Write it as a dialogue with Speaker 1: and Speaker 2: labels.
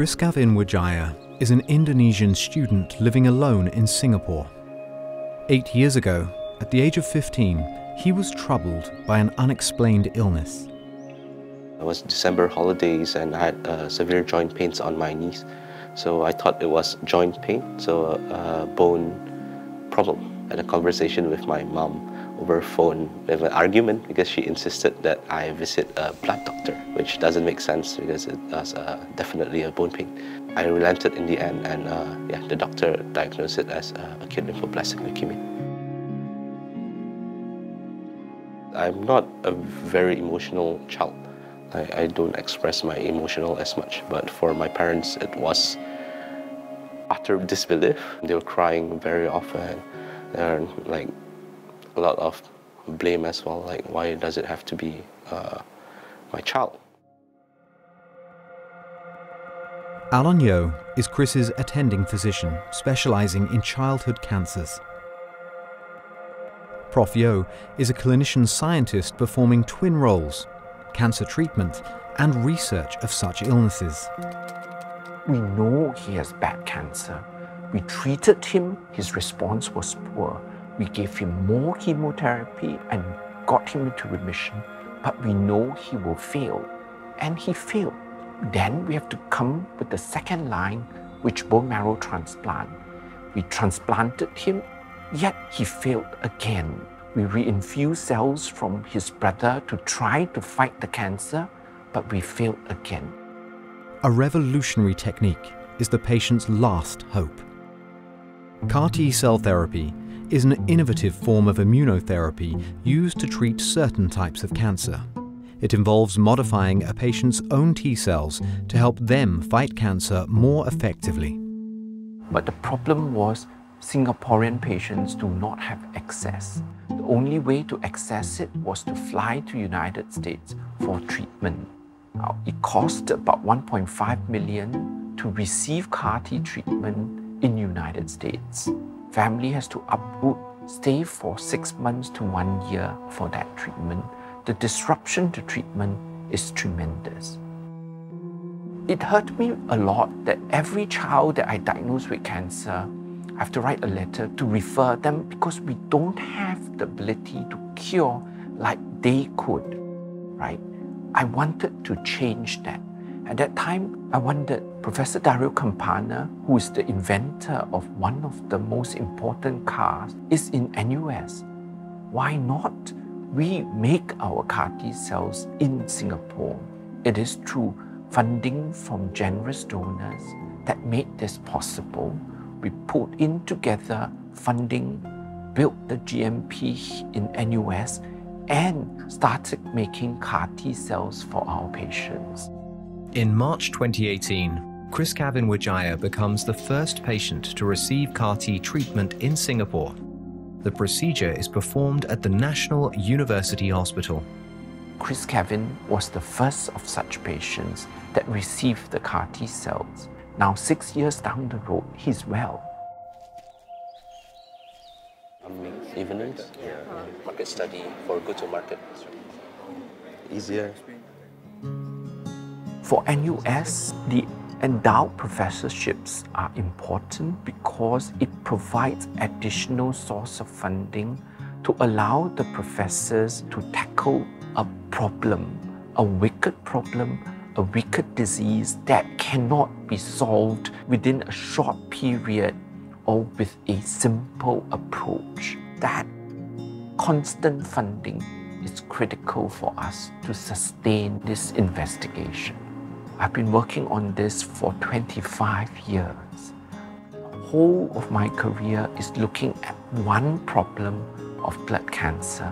Speaker 1: Chris Gavin Wijaya is an Indonesian student living alone in Singapore. Eight years ago, at the age of 15, he was troubled by an unexplained illness.
Speaker 2: It was December holidays and I had uh, severe joint pains on my knees. So I thought it was joint pain, so a uh, bone problem. I had a conversation with my mom over phone with an argument because she insisted that I visit a blood doctor, which doesn't make sense because it was uh, definitely a bone pain. I relented in the end and uh, yeah, the doctor diagnosed it as uh, acute lymphoblastic leukemia. I'm not a very emotional child. I, I don't express my emotional as much, but for my parents it was utter disbelief. They were crying very often and like a lot of blame as well, like why does it have to be uh, my child?
Speaker 1: Allen Yeoh is Chris's attending physician, specializing in childhood cancers. Prof. Yeoh is a clinician scientist performing twin roles, cancer treatment and research of such illnesses.
Speaker 3: We know he has bad cancer. We treated him, his response was poor. We gave him more chemotherapy and got him into remission, but we know he will fail. And he failed. Then we have to come with the second line, which bone marrow transplant. We transplanted him, yet he failed again. We reinfused cells from his brother to try to fight the cancer, but we failed again.
Speaker 1: A revolutionary technique is the patient's last hope. CAR T cell therapy is an innovative form of immunotherapy used to treat certain types of cancer. It involves modifying a patient's own T cells to help them fight cancer more effectively.
Speaker 3: But the problem was Singaporean patients do not have access. The only way to access it was to fly to United States for treatment. Now, it cost about 1.5 million to receive CAR T treatment in United States family has to uproot, stay for six months to one year for that treatment. The disruption to treatment is tremendous. It hurt me a lot that every child that I diagnose with cancer, I have to write a letter to refer them because we don't have the ability to cure like they could, right? I wanted to change that. At that time, I wondered, Professor Dario Campana, who is the inventor of one of the most important cars, is in NUS. Why not we make our CAR T cells in Singapore? It is through funding from generous donors that made this possible. We put in together funding, built the GMP in NUS, and started making CAR T cells for our patients.
Speaker 1: In March 2018, Chris Gavin Wijaya becomes the first patient to receive CAR T treatment in Singapore. The procedure is performed at the National University Hospital.
Speaker 3: Chris Gavin was the first of such patients that received the CAR T cells. Now, six years down the road, he's well.
Speaker 2: Evenings, yeah. market study for go to market. Easier.
Speaker 3: For NUS, the endowed professorships are important because it provides additional source of funding to allow the professors to tackle a problem, a wicked problem, a wicked disease that cannot be solved within a short period or with a simple approach. That constant funding is critical for us to sustain this investigation. I've been working on this for 25 years. Whole of my career is looking at one problem of blood cancer.